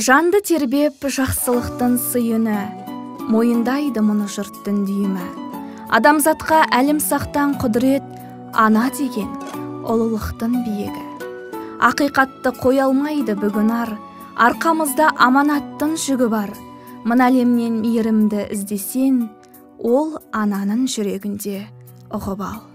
жанды тербеп жақсылықтың сыйыны. Мойындайды мұны жұрттың дүйімі. Адамзатқа әлім сақтан құдірет ана деген ұлылықтың биігі. Ақиқатты қоя алмайды бүгін ар. Арқамызда аманаттың жүгі бар. Мына әлемнен мейірімді іздесең ол ананың жүрегінде ұғып ал.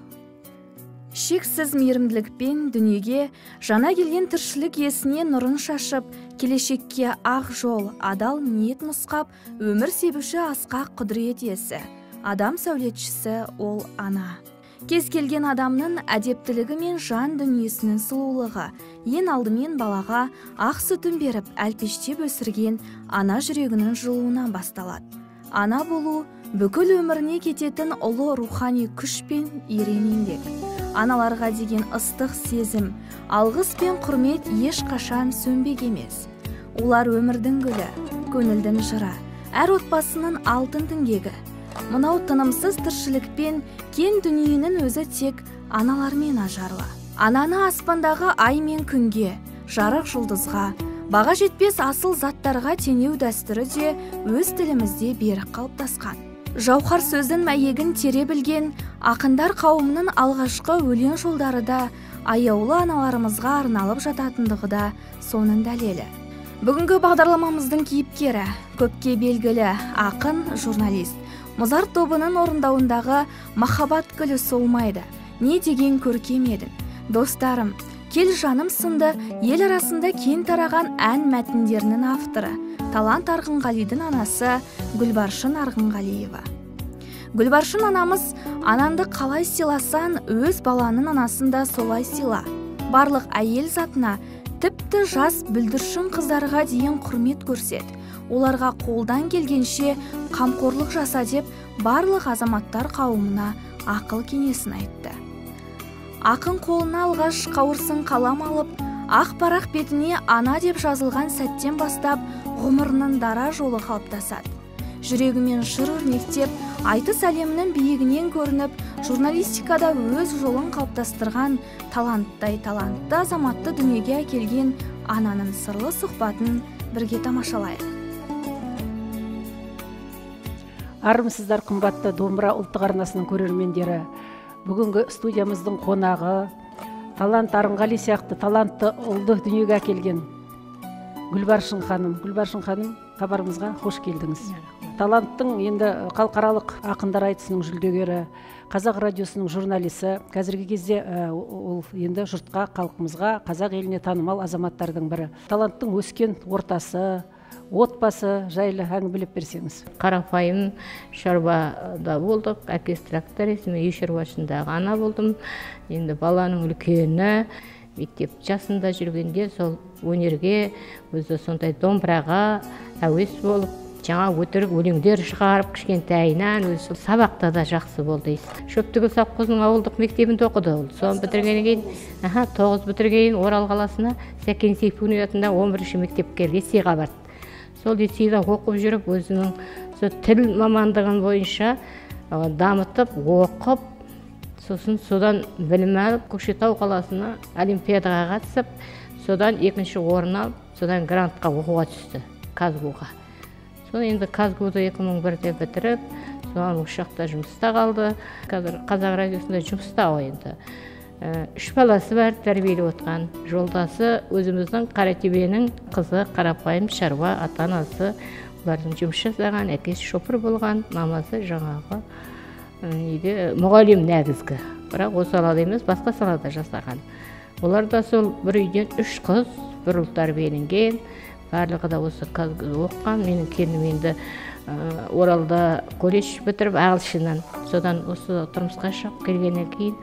Шексіз мейірімділікпен дүниеге жана келген тіршілік иесіне нұрын шашып келешекке ақ жол адал ниет нұсқап өмір себуші асқақ құдірет иесі адам сәулетшісі ол ана. Кез келген адамның әдептілігі мен жан дүниесінің сұлулығы ең алдымен балаға ақ сүтін беріп әлпештеп өсірген ана жүрегінің жылуынан басталады. Ана болу бүкіл өміріне кететін ұлы рухани күш пен ерен еңбек. Аналарға деген ыстық сезім алғыс пен құрмет ешқашан сөнбек емес. Олар өмірдің гүлі көңілдің жыры әр отбасының алтын діңгегі. Мынау тынымсыз тіршілікпен кен дүниенің өзі тек аналармен ажарлы. Ананы аспандағы ай мен күнге жарық жұлдызға баға жетпес асыл заттарға теңеу дәстүрі де өз тілімізде берік қалыптасқан. Жауһар сөздің мәйегін тере білген ақындар қауымының алғашқы өлең жолдары да аяулы аналарымызға арналып жататындығы да соның дәлелі. Бүгінгі бағдарламамыздың кейіпкері көпке белгілі ақын журналист мұзарт тобының орындауындағы махаббат гүлі солмайды. Не деген көркем едің достарым кел жаным сынды ел арасында кең тараған ән мәтіндерінің авторы талант арғынғалидің анасы гүлбаршын арғынғалиева. Гүлбаршын анамыз анаңды қалай сыйласаң өз баланың анасын да солай сыйла барлық әйел затына тіпті жас бүлдіршін қыздарға дейін құрмет көрсет. Оларға қолдан келгенше қамқорлық жаса деп барлық азаматтар қауымына ақыл кеңесін айтты. Ақын қолына алғаш қауырсын қалам алып ақ парақ бетіне ана деп жазылған сәттен бастап ғұмырының дара жолы қалыптасады. Жүрегімен шыр өрнектеп айтыс әлемінің биігінен көрініп журналистикада өз жолын қалыптастырған таланттай талантты азаматты дүниеге әкелген ананың сырлы сұхбатын бірге тамашалайық. Армысыздар қымбатты домбыра ұлттық арнасының көрермендері. Бүгінгі студиямыздың қонағы талант арынғали сияқты талантты ұлды дүниеге әкелген гүлбаршын ханым. Гүлбаршын ханым хабарымызға қош келдіңіз. Таланттың енді халықаралық ақындар айтысының жүлдегері қазақ радиосының журналисі. Қазіргі кезде ол енді жұртқа халқымызға қазақ еліне танымал азаматтардың бірі. Таланттың өскен ортасы отбасы жайлы әңгімелеп берсеңіз. Қарапайым шаруада болдық әкесі тракторист мен үй шаруашылығындағы ана болдым. Енді баланың үлкені мектеп жасында жүргенде сол өнерге өзі сондай домбыраға әуес болып жаңа өтірік өлеңдер шығарып кішкентайынан өзі сабақта да жақсы болды. Шөптігіл совхозының ауылдық мектебінде оқыды ол. Соны бітіргеннен кейін тоғыз бітірген кейін орал қаласына сәкен сейфуллин атындағы он бірінші мектепке лицейға барды. Сол лицейде оқып жүріп өзінің сол тіл мамандығын бойынша дамытып оқып сосын содан білім алып көкшетау қаласына олимпиадаға қатысып содан екінші орын алып содан грантқа оқуға түсті казгуға. Сол енді казгуды мың бірде бітіріп соған осы жақта жұмыста қалды. Қазір қазақ радиосында жұмыста ғой енді. Үш баласы бар тәрбиелеп отқан жолдасы өзіміздің қаратөбенің қызы қарапайым шаруа ата анасы олардың жұмыс жасаған әкесі шопыр болған мамасы жаңағы неде мұғалім негізгі бірақ осы салада емес басқа салада жасаған. Олар да сол бір үйден үш қыз бір ұл тәрбиеленген. Барлығы да осы оқыған. Менің келінім енді оралда колледж бітіріп ағылшыннан. Содан осы тұрмысқа шығып келгеннен кейін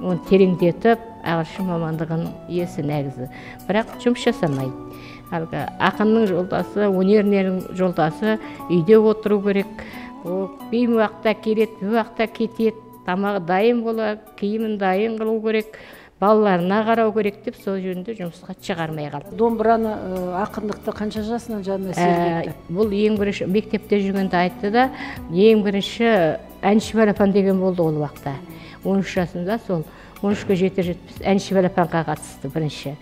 оны тереңдетіп ағылшын мамандығының иесі негізі бірақ жұмыс жасамайды. Әлгі ақынның жолдасы өнерінің жолдасы үйде отыру керек. Ол бейуақытта келеді бейуақытта кетеді. Тамағы дайын болады киімін дайын қылу керек балаларына қарау керек деп сол жөнінде жұмысқа шығармай қалды. домбыраны ақындықты қанша жасынан жанына ә, бұл ең бірінші мектепте жүргенде айтты да ең бірінші әнші балапан деген болды ол уақытта. Он үш жасында сол. Он үшке жетер жетпес. Әнші балапанға қатысты бірінші.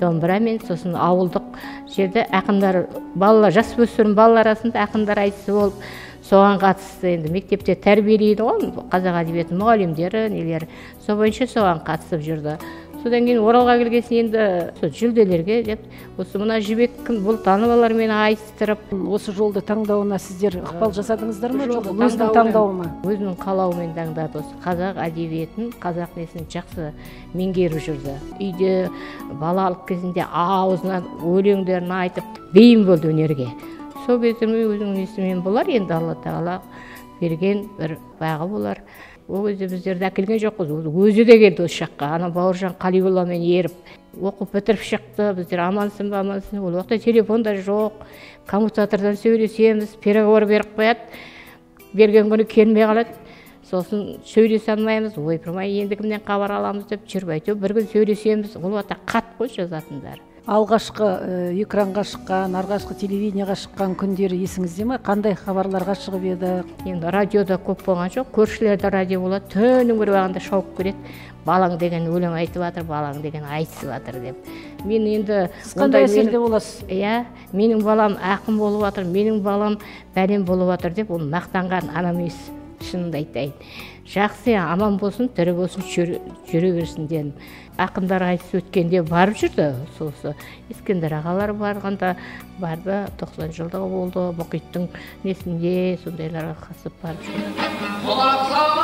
Домбырамен сосын ауылдық жерде ақындар балалар жасөспірім балалар арасында ақындар айтысы болып соған қатысты енді мектепте тәрбиелейді ғой қазақ әдебиеті мұғалімдері нелері сол бойынша соған қатысып жүрді. Содан кейін оралға келген соң енді сол жүлделерге деп. Осы мына жібек бұлтановалармен айтыстырып осы жолды таңдауына сіздер ықпал жасадыңыздар ма? жоқ өзінің таңдауы ма өзінің қалауымен таңдады осы. Қазақ әдебиетін қазақ несін жақсы меңгеріп жүрді. Үйде балалық кезінде аузынан өлеңдерін айтып бейім болды өнерге. Сол кезде өзінің несімен болар енді алла тағала берген бір бағы болар. Ол кезде біздерді әкелген жоқпыз ол өзі де келді осы жаққа. Ана бауыржан қалиолламен еріп оқып бітіріп шықты. Біздер амансың ба амансың? Ол уақытта телефон да жоқ. Коммутатордан сөйлесеміз переговор беріп қояды. Берген күні келмей қалады. Сосын сөйлесе алмаймыз. Ойпырмай енді кімнен хабар аламыз деп жүріп әйтеуір бір күн сөйлесеміз. Ол уақытта хат қой жазатындары алғашқы ә, экранға шыққан алғашқы телевидениеға шыққан күндері есіңізде ме? Қандай хабарларға шығып еді? Енді радиода көп болған жоқ. Көршілерде радио болады. Түннің бір уақытында шауып келеді балаң деген өлең айтып жатыр балаң деген айтысып жатыр деп. Мен енді сіз қандай әсерде боласыз? Иә менің балам ақын болып жатыр менің балам бәлем болып жатыр деп ол мақтанған анам емес. Шынымды айтайын. Жақсы аман болсын тірі болсын жүре, берсін дедім ақындар айтыс өткенде барып жүрді сосы. Ескендір ағалар барғанда барды тоқсан жылдығы болды мұхиттың несінде сондайларға қатысып барып жүрді.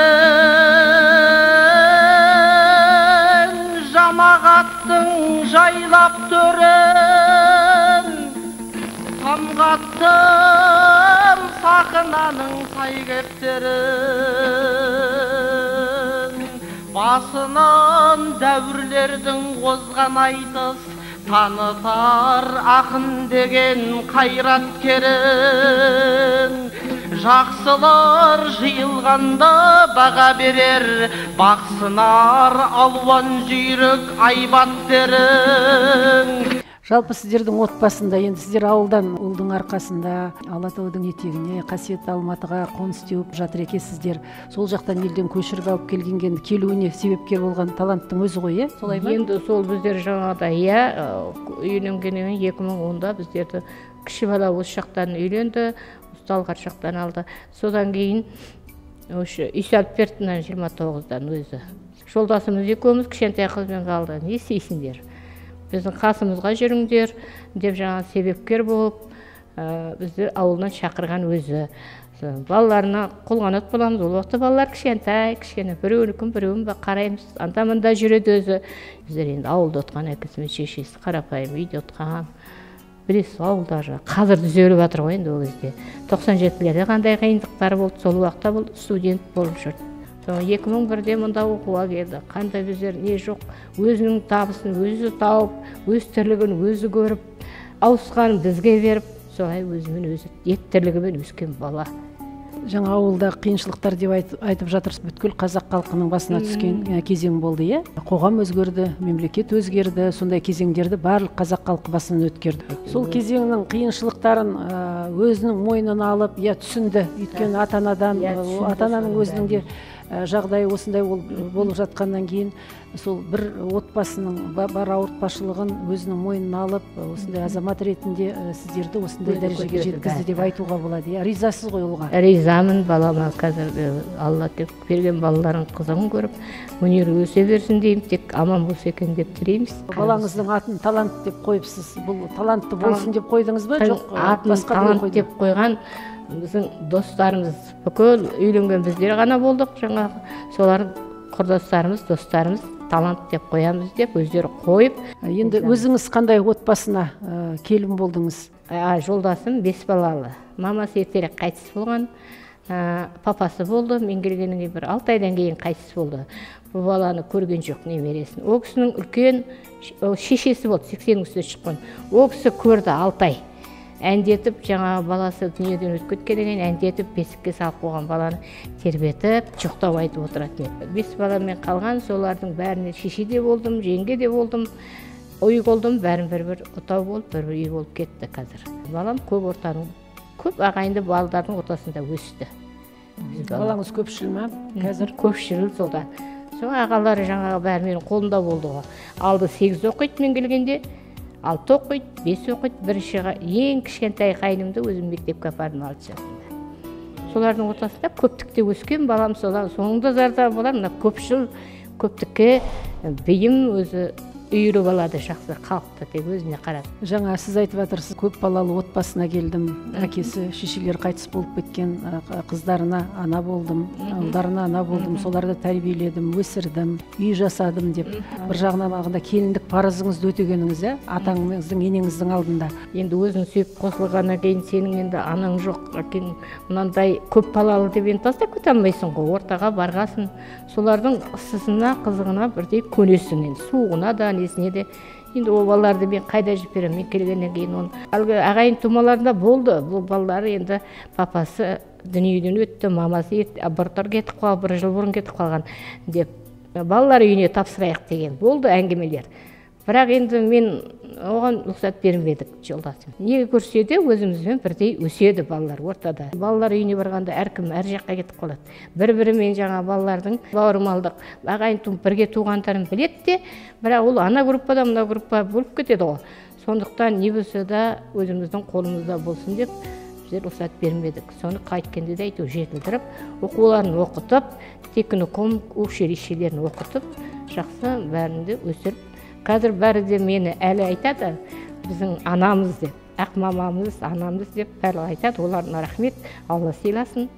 жайлап төрін самғаттым сақынаның сай кептерін басынан дәуірлердің озған айтыс танытар ақын деген қайраткерін. Жақсылар жиылғанда баға берер. Бақсынар алуан жүйрік айбаттерің жалпы сіздердің отбасында енді сіздер ауылдан ұлдың арқасында алатаудың етегіне қасиетті алматыға қоныс теуіп жатыр екенсіздер. Сол жақтан елден көшіріп алып келгенге енді келуіне себепкер болған таланттың өзі ғой иә солай ма? Енді сол біздер жаңағыда иә үйленгеннен кейін екі мың онда біздерді кіші бала осы жақтан үйленді. Талғар жақтан алды. Содан кейін осы үй салып берді мына жиырма тоғыздан өзі. Жолдасымыз екеуміз кішкентай қызбен қалды. Не істейсіңдер? Біздің қасымызға жүріңдер деп жаңағы себепкер болып ә, бізді ауылынан шақырған өзі. Балаларына қолғанат боламыз ол уақытта балалар кішкентай кішкене біреунікін біреуін қараймыз. Анда мында жүреді өзі. Біздер енді ауылда отқан әкесі мен шешесі қарапайым үйде отқан. Білесіз ғой ауылдағы қазір түзеліп жатыр ғой енді ол кезде. Тоқсан жетілерде қандай қиындықтар болды сол уақытта бұл студент болып жүрді сол екі мың бірде мұнда оқуға келді. Қандай біздер не жоқ. Өзінің табысын өзі тауып өз тірлігін өзі көріп ауысқанын бізге беріп солай өзімен өзі ет тірлігімен өскен бала. Жаңа ауылда қиыншылықтар деп айт- айтып жатырсыз. Бүткіл қазақ халқының басына түскен кезең болды иә қоғам өзгерді мемлекет өзгерді сондай кезеңдерді барлық қазақ халқы басынан өткерді. Сол кезеңнің қиыншылықтарын өзінің мойнына алып иә түсінді. Өйткені ата анадан ата ананың өзінің де жағдайы осындай ол болып жатқаннан кейін сол бір отбасының ба- бар ауыртпашылығын өзінің мойнына алып ә, осындай азамат ретінде ә, сіздерді осындай дәрежеге жеткізді деп айтуға болады. Иә ризасыз ғой оған ризамын балама қазір алла тек берген балалардың қызығын көріп өнері өсе берсін деймін тек аман болса екен деп тілейміз. Балаңыздың атын талант деп қойыпсыз. Бұл талантты болсын деп қойдыңыз ба? Жоқ ә, атын талант деп қойған біздің достарымыз бүкіл үйленген біздер ғана болдық. Жаңағы солар құрдастарымыз достарымыз талант деп қоямыз деп өздері қойып енді өзіңіз қандай отбасына ә, келін болдыңыз? А, жолдасым бес балалы. Мамасы ертерек қайтыс болған. Ә, папасы болды. Мен келгеннен кейін бір алты айдан кейін қайтыс болды. Бұл баланы көрген жоқ немересін. Ол кісінің үлкен ол шешесі болды сексен үстіне шыққан. Ол кісі көрді алты ай. Әндетіп жаңағы баласы дүниеден өтіп кеткеннен кейін әндетіп бесікке салып қойған баланы тербетіп жоқтау айтып отыратын еді. Бес баламен қалған солардың бәріне шеше де болдым жеңге де болдым үй болдым бәрін бір бір отау болып бір бір үй болып кетті қазір. Балам көп ортаның көп ағайынды балдардың ортасында өсті. Балаңыз көпшіл ма қазір? көпшіл сода сол ағалары жаңағы бәрі менің қолымда болды ғой. Алды сегіз оқиды мен келгенде алты оқиды бес оқиды бірінші ең кішкентай қайнымды өзім мектепке апардым алты жасымда солардың ортасында көптікте өскен балам содан соның да зардабы болар мына көпшіл көптікке бейім өзі үйіріп алады жақсы халықты тек өзіне қарап жаңа сіз айтып жатырсыз көп балалы отбасына келдім әкесі шешелері қайтыс болып кеткен қыздарына ана болдым ұлдарына ана болдым соларды тәрбиеледім өсірдім үй жасадым деп. Бір жағынан алғанда келіндік парызыңызды өтегеніңіз иә атаңыздың енеңіздің алдында. Енді өзің сүйіп қосылғаннан кейін сенің енді анаң жоқ әкең мынандай көп балалы деп енді тастап кете алмайсың ғой ортаға барғасын. Солардың ысысына қызығына бірдей көнесің енді суығына да несіне де енді ол балаларды мен қайда жіберемін мен келгеннен кейін оны әлгі ағайын тумаларында болды. Бұл балалар енді папасы дүниеден өтті мамасы былтыр кетіп қалды бір жыл бұрын кетіп қалған деп балалар үйіне тапсырайық деген болды әңгімелер. Бірақ енді мен оған рұқсат бермедік жолдасым. Не көрсе де өзімізбен бірдей өседі балалар ортада. Балалар үйіне барғанда әркім әр жаққа кетіп қалады. Бір бірімен жаңа балалардың бауырмалдық ағайын туып бірге туғандарын біледі де бірақ ол ана группада мына группа болып кетеді ғой. Сондықтан не болса да өзіміздің қолымызда болсын деп біздер рұқсат бермедік. Соны қайткенде де әйтеуір жетілдіріп оқуларын оқытып техникум училищелерін оқытып жақсы бәрінде өсіріп қазір бәрі де мені әлі айтады біздің анамыз деп ақмамамыз анамыз деп бәрі айтады оларына рахмет алла сыйласын.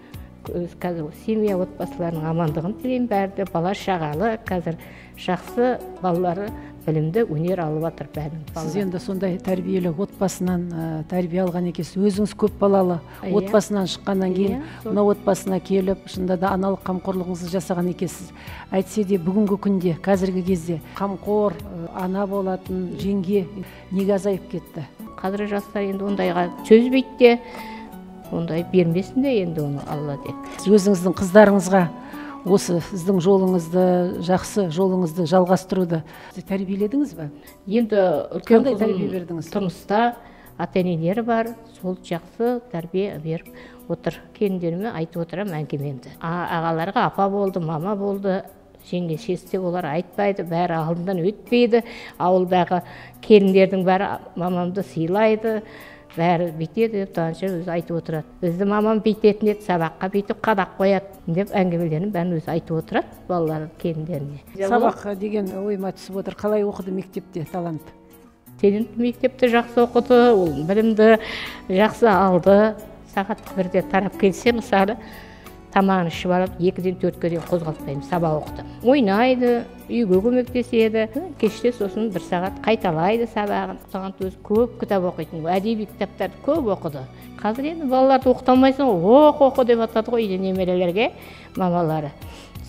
Қазір семья отбасыларының амандығын тілеймін бәрі бала шағалы қазір жақсы балалары білімді өнер алып жатыр бәрі сіз енді сондай тәрбиелі отбасынан ә, тәрбие алған екенсіз. Өзіңіз көп балалы. Отбасынан шыққаннан кейін мына отбасына келіп шынында да аналық қамқорлығыңызды жасаған екенсіз. Әйтсе де бүгінгі күнде қазіргі кезде қамқор ана болатын жеңге неге азайып кетті? Қазіргі жастар енді ондайға төзбейді де ондай бермесін де енді оны алла деп. Өзіңіздің қыздарыңызға осы сіздің жолыңызды жақсы жолыңызды жалғастыруды тәрбиеледіңіз ба? Енді үлкен қандай тәрбие бердіңіз? тұрмыста ата енелері бар сол жақсы тәрбие беріп отыр. Келіндеріме айтып отырамын әңгімемді ағаларға апа болды мама болды жеңге шешсе олар айтпайды бәрі алдынан өтпейді. Ауылдағы келіндердің бәрі мамамды сыйлайды. Бәрі бүйтеді деп данша өзі айтып отырады. Бізді мамам бүйтетін еді сабаққа бүйтіп қадақ қояды деп әңгімелерін бәрін өзі айтып отырады балалар келіндеріне. Сабақ деген ойыма түсіп отыр. Қалай оқыды мектепте талант? Талант мектепте жақсы оқыды ол білімді жақсы алды. Сағат бірде тарап келсе мысалы тамағын ішіп алып екіден төртке дейін қозғалтпаймын сабақ оқыды. Ойнайды үйге көмектеседі. Кеште сосын бір сағат қайталайды сабағын. Талант өзі көп кітап оқитын әдеби кітаптарды көп оқыды. Қазір енді балаларды оқыта алмайсың ғой оқы оқы деп жатады ғой үйде немерелерге мамалары.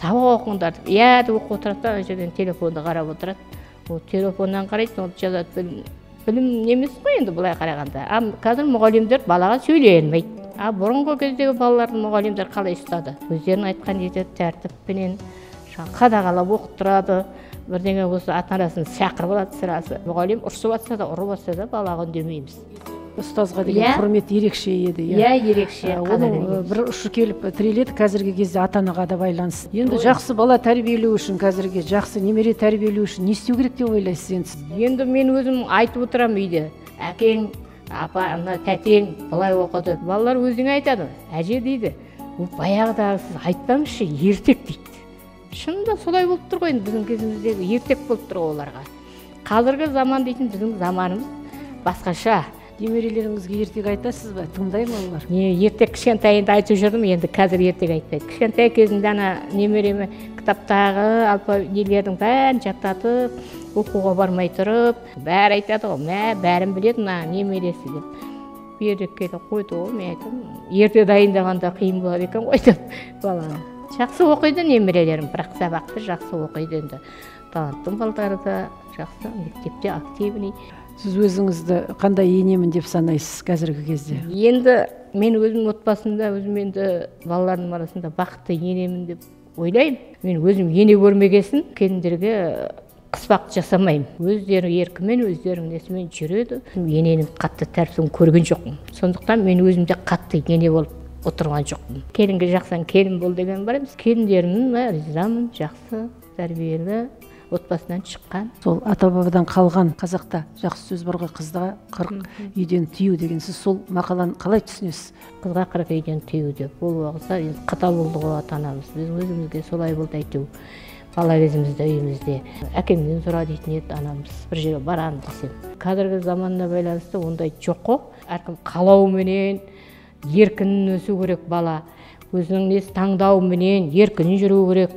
Сабақ оқыңдар деп. Иә деп оқып отырады да ана жерден телефонды қарап отырады. Ол телефоннан қарайды ол жазады білім емес қой енді былай қарағанда. А қазір мұғалімдер балаға сөйлей алмайды. А бұрынғы кездегі балаларды мұғалімдер қалай ұстады? өздерінің айтқан жерде тәртіппенен қадағалап оқып тұрады бірдеңе болса ата анасын шақырып алады сірасы мұғалім ұрсып жатса да ұрып жатса да балаға үндемейміз. Ұстазға деген yeah. Иә. құрмет ерекше еді иә. Yeah, ерекше. Оның бір ұшы келіп тіреледі қазіргі кезде ата анаға да байланысты. Енді жақсы бала тәрбиелеу үшін қазірге жақсы немере тәрбиелеу үшін не істеу керек деп ойлайсыз енді енді мен өзім айтып отырамын үйде. Әкең апа ана тәтең былай оқыды. Балалар өздері айтады әже дейді ол баяғыдағы сіз айтпаңызшы ертек дейді. Шынында солай болып тұр ғой енді біздің кезіміздегі ертек болып тұр ғой оларға. Қазіргі заман дейтін біздің заманымыз басқаша. Немерелеріңізге ертек айтасыз ба? Тыңдай ма олар. Не ертек кішкентайында айтып жүрдім енді қазір ертек айтпайды. Кішкентай кезімде ана немереме кітаптағы алпа нелердің бәрін жаттатып оқуға бармай тұрып бәрі айтады ғой мә бәрін біледі мына немересі деп. Бері келе қойды ғой мен айттым ерте дайындағанда қиын болады екен ғой деп баланы жақсы оқиды немерелерім бірақ сабақты жақсы оқиды енді. Таланттың балдары да жақсы мектепте активный. Сіз өзіңізді қандай енемін деп санайсыз қазіргі кезде? Енді мен өзім отбасымда өзім енді балаларымның арасында бақытты енемін деп ойлаймын. Мен өзім ене көрмегесін келіндерге қыспақ жасамаймын өздері еркімен өздерінің несімен жүреді. Ененің қатты тәртібін көрген жоқпын. Сондықтан мен өзімде қатты ене болып отырған жоқпын. Келінге жақсаң келін бол деген бар емес келіндеріме ризамын жақсы тәрбиелі отбасынан шыққан. Сол ата бабадан қалған қазақта жақсы сөз бар ғой қызға қырық үйден тыю деген сіз сол мақаланы қалай түсінесіз? Қызға қырық үйден тыю деп. Ол уақытта енді қатал болды ғой ата анамыз біз өзімізге солай болды әйтеуір бала кезімізде үйімізде әкемнен сұра дейтін еді анамыз бір жерге барамын десем қазіргі заманына байланысты ондай жоқ қой. Әркім қалауменен еркін өсу керек бала. Өзінің несі таңдауыменен еркін жүру керек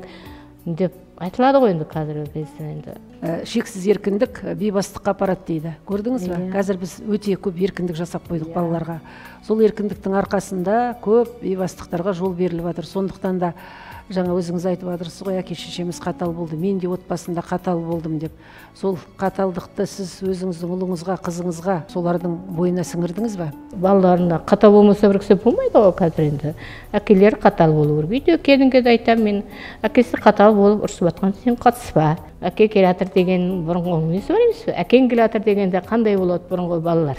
деп айтылады ғой енді қазіргі кезде енді. Ә, шексіз еркіндік ә, бейбастыққа апарады дейді. Көрдіңіз ба? Иә. қазір біз өте көп еркіндік жасап қойдық балаларға. Сол еркіндіктің арқасында көп бейбастықтарға жол беріліп жатыр сондықтан да жаңа өзіңіз айтып жатырсыз ғой әке шешеміз қатал болды мен де отбасында қатал болдым деп. Сол қаталдықты сіз өзіңіздің ұлыңызға қызыңызға солардың бойына сіңірдіңіз ба? Балаларына қатал болмаса бір кісі болмайды ғой қазір енді. Әкелер қатал болу керек. Үйде келінге де айтамын мен әкесі қатал болып ұрысып жатқан сен қатыспа. Әке келе деген бұрынғы несі бар емес пе? Әкең келе жатыр дегенде қандай болады бұрынғы балалар?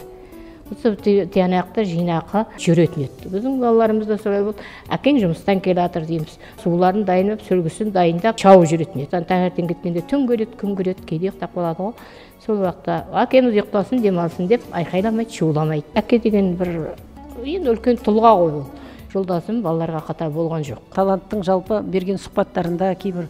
Осы ти- тиянақта жинақы жүретін еді. Біздің балаларымыз да солай болды. Әкең жұмыстан келе жатыр дейміз. Суларын дайындап сүлгісін дайындап шауып жүретін еді. Таңертең кеткенде түн көреді күн көреді кейде ұйықтап қалады ғой. Сол уақытта әкеміз ұйықтасын демалсын деп айқайламайды шуламайды әке деген бір енді үлкен тұлға ғой ол жолдасым балаларға қатал болған жоқ. Таланттың жалпы берген сұхбаттарында кейбір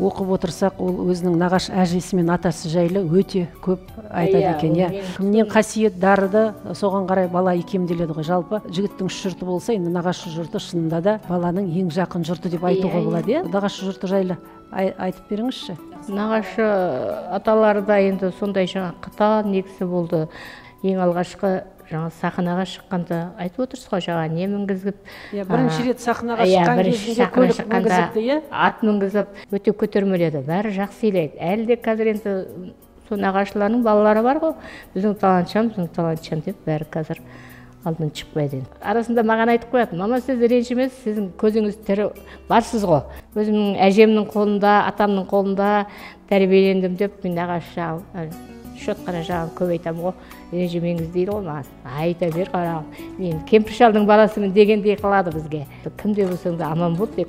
оқып отырсақ ол өзінің нағашы әжесі мен атасы жайлы өте көп айтады Иә, екен иә. кімнен қасиет дарыды соған қарай бала икемделеді ғой. Жалпы жігіттің үш жұрты болса енді нағашы жұрты шынында да баланың ең жақын жұрты деп айтуға Иә, болады иә. нағашы жұрты жайлы ай- айтып беріңізші. Нағашы аталары да енді сондай жаңа қатал негізі болды. Ең алғашқы жаңа сахнаға шыққанда айтып отырсыз ғой жаңа не мінгізіп иә бірінші рет сахнаға иә, шыққан бірінші кезінде көлік шыққанда мінгізіпті иә? ат мінгізіп өте көтермеледі бәрі жақсы ойлайды әлі де қазір енді сол нағашыларының балалары бар ғой. Біздің талантшан біздің талантшан деп бәрі қазір алдынан шықпайды енді. Арасында маған айтып қояды мама сіз ренжімеңіз сіздің көзіңіз тірі барсыз ғой. Өзімнің әжемнің қолында атамның қолында тәрбиелендім деп мен нағашы жағым счет қана жағын көп айтамын ғой. Ренжімеңіз дейді ғой маған айта бер қарағым. Мен кемпір шалдың баласымын дегендей қылады бізге. Кімде болсаң да аман бол тек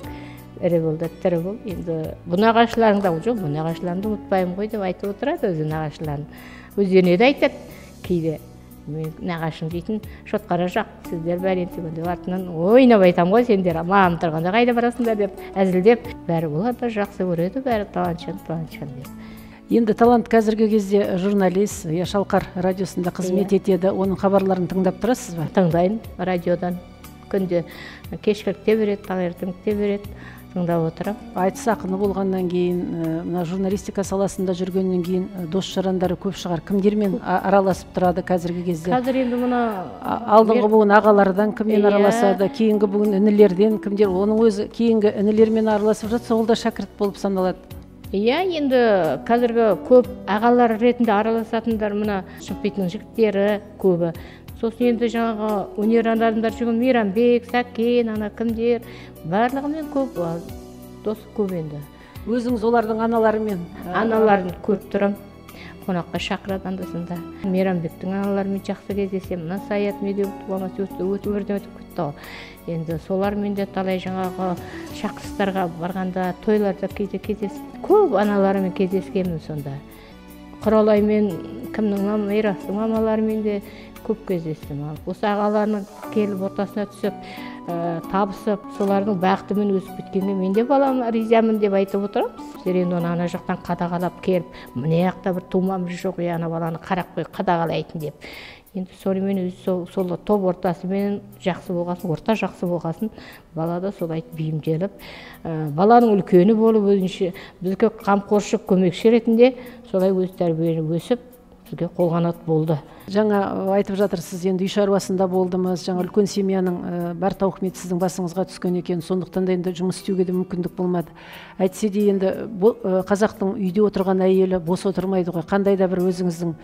ірі бол да тірі бол. Енді бұл нағашыларың да жоқ бұл нағашыларымды ұмытпаймын ғой деп айтып отырады өзі нағашыларын. Өздеріне де айтады. Кейде мен нағашым дейтін шотқара жақ сіздер бәлен деп артынан ойнап айтамын ғой сендер. Мамам тұрғанда қайда барасыңдар? деп әзілдеп бәрі олар да жақсы көреді бәрі талантшан талантшан деп. Енді талант қазіргі кезде журналист иә шалқар радиосында қызмет етеді. Оның хабарларын тыңдап тұрасыз ба? Тыңдаймын радиодан. Күнде кешкілікте береді таңертеңде береді тыңдап отырамын. Айтыс ақыны болғаннан кейін ә, мына журналистика саласында жүргеннен кейін ә, дос жарандары көп шығар. Кімдермен араласып тұрады қазіргі кезде? Қазір енді мына алдыңғы буын ағалардан кіммен Иә. араласады? Кейінгі буын інілерден кімдер? Оның өзі кейінгі інілермен араласып жатса ол да шәкірт болып саналады. Иә енді қазіргі көп ағалар ретінде араласатындар мына шымпитының жігіттері көбі. Сосын енді жаңағы өнер адамдар жүрген мейрамбек сәкен ана кімдер барлығымен көп дос көп енді. Өзіңіз олардың аналарымен аналарын көріп тұрамын қонаққа шақырады анда санда мейрамбектің аналарымен жақсы кездесемін мына саят медеуов болмаса өтті өтіп өмірден өтіп кетті ғой енді солармен де талай жаңағы шақырыстарға барғанда тойларда кейде кездесіп көп аналарымен кездескенмін сонда. Құралаймен кімнің мама мирастың мамаларымен де көп кездестім. Осы ағаларының келіп ортасына түсіп табысып солардың бақытымен өсіп кеткенге мен де балам ризамын деп айтып отырамын сіздер енді оны ана жақтан қадағалап келіп мына жақта бір тумамыз жоқ иә ана баланы қарап қой қадағалайтын деп. Енді сонымен өзі сол, сол топ ортасымен жақсы болғасын орта жақсы болғасын бала да солай бейімделіп ә, баланың үлкені болып өзінше бізге қамқоршы көмекші ретінде солай өз тәрбиеленіп өсіп бізге қолғанат болды. Жаңа айтып жатырсыз енді үй шаруасында болдыңыз жаңа үлкен семьяның ә, бар тауқыметі сіздің басыңызға түскен екен сондықтан да енді жұмыс істеуге де мүмкіндік болмады. Әйтсе де енді бұл қазақтың үйде отырған әйелі бос отырмайды ғой. Қандай да бір өзіңіздің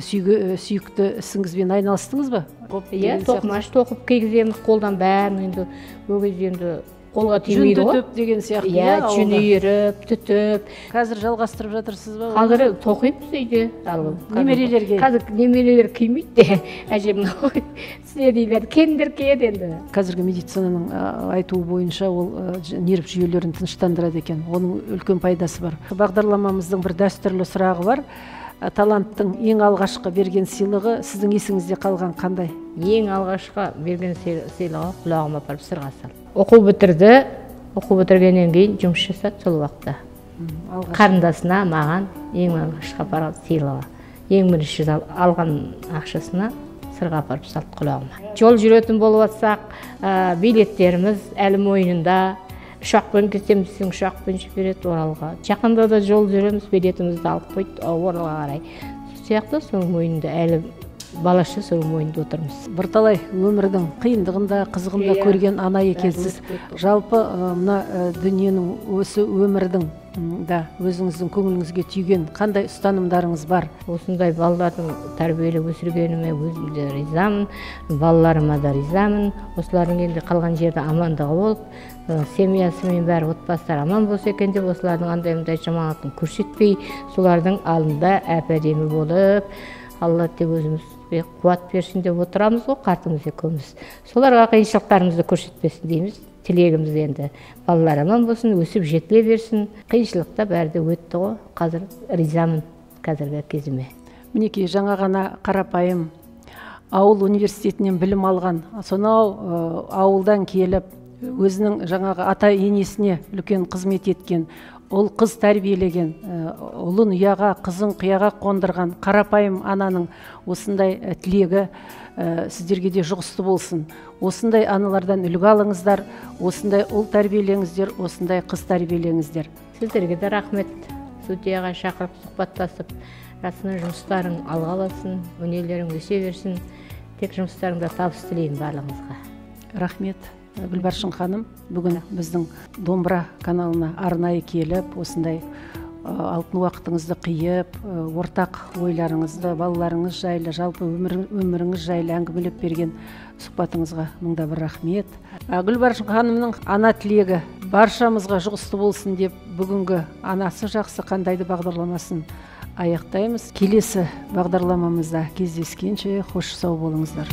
сүйге, сүйікті ісіңізбен айналыстыңыз ба? Иә тоқымаш тоқып кигіземіз қолдан бәрін енді ол кезде енді қолға тимейді ғой. түтіп деген сияқты иә жүн иіріп түтіп. Қазір жалғастырып жатырсыз ба қазір тоқимыз үйде немерелерге? Қазір немерелер кимейді де әжем сіздер дейді келіңдер киеді енді. Қазіргі медицинаның айтуы бойынша ол нерв жүйелерін тыныштандырады екен. Оның үлкен пайдасы бар. Бағдарламамыздың бір дәстүрлі сұрағы бар. Таланттың ең алғашқы берген сыйлығы сіздің есіңізде қалған қандай? Ең алғашқы берген сыйлығы құлағыма апарып сырға салды оқу бітірді. Оқу бітіргеннен кейін жұмыс жасады сол уақытта. Қарындасына маған ең алғашқы апарған сыйлығы. Ең бірінші алған ақшасына сырға апарып салды құлағыма. Жол жүретін болып жатсақ билеттеріміз әлі мойнында ұшақпен кетеміз десең ұшақпен жібереді оралға. Жақында да жол жүреміз билетімізді алып қойды оралға қарай. Сол сияқты соның мойнында әлі балаша соның мойнында отырмыз. Бірталай өмірдің қиындығын да қызығын да көрген ана екенсіз. Жалпы мына дүниенің осы өмірдің да өзіңіздің көңіліңізге түйген қандай ұстанымдарыңыз бар? Осындай балалардың тәрбиелеп өсіргеніме өзім де ризамын балаларыма да ризамын. Осылардың енді қалған жерде амандығы болып семьясымен бәрі отбасылары аман болса екен деп осылардың андай мындай жаманатын көрсетпей солардың алдында әп әдемі болып алла тек өзіміз қуат берсін деп отырамыз ғой қартымыз екеуміз. Соларға қиыншылықтарымызды көрсетпесін дейміз. Тілегіміз енді балалар аман болсын өсіп жетіле берсін. Қиыншылықта бәрі де өтті ғой қазір ризамын қазіргі кезіме. Мінекей жаңа ғана қарапайым ауыл университетінен білім алған. Сонау ауылдан келіп өзінің жаңағы ата енесіне үлкен қызмет еткен ұл қыз тәрбиелеген ұлын ұяға қызын қияға қондырған қарапайым ананың осындай тілегі сіздерге де жұғысты болсын. Осындай аналардан үлгі алыңыздар осындай ұл тәрбиелеңіздер осындай қыз тәрбиелеңіздер. Сіздерге де рахмет. Студияға шақырып сұхбаттасып расымен жұмыстарың алға бассын өнерлерің өсе берсін. Тек жұмыстарыңда табыс тілеймін барлығыңызға. Рахмет. Гүлбаршын ханым бүгін біздің домбыра каналына арнайы келіп осындай алтын уақытыңызды қиып ортақ ойларыңызды балаларыңыз жайлы жалпы өмір, өміріңіз жайлы әңгімелеп берген сұхбатыңызға мыңда бір рахмет. Гүлбаршын ханымның ана тілегі баршамызға жұғысты болсын деп бүгінгі анасы жақсы қандайды бағдарламасын аяқтаймыз. Келесі бағдарламамызда кездескенше қош сау болыңыздар.